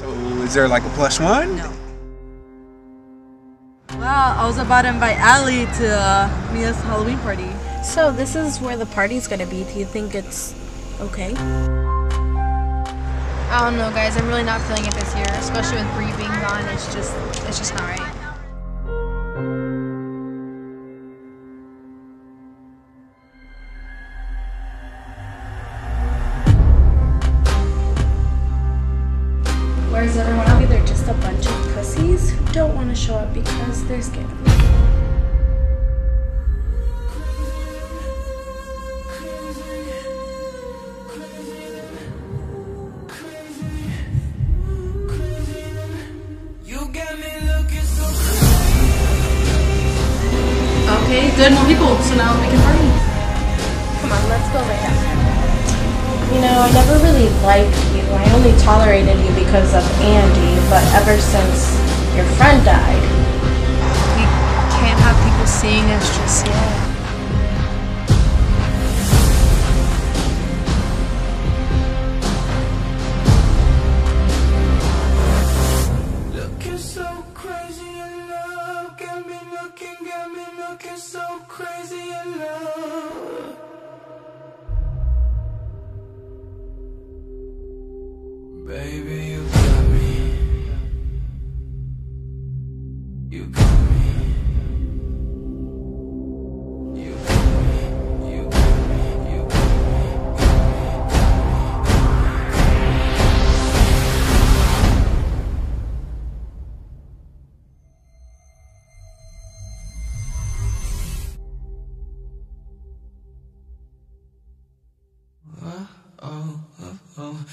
So is there like a one? No. Wow, I was about to invite Allie to uh, Mia's Halloween party. So this is where the party's gonna be. Do you think it's okay? I don't know, guys. I'm really not feeling it this year, especially with Brie being gone. It's just, it's just not right. Where's everyone else? They're just a bunch of pussies who don't want to show up because they're scared. Okay, good, more people, so now we can party. Come on, let's go lay down. You know, I never really liked. I only tolerated you because of Andy, but ever since your friend died, We can't have people seeing us just yet. Looking so crazy Baby, you got me. You got me. You got me. You got me. You got me. Oh, oh, oh,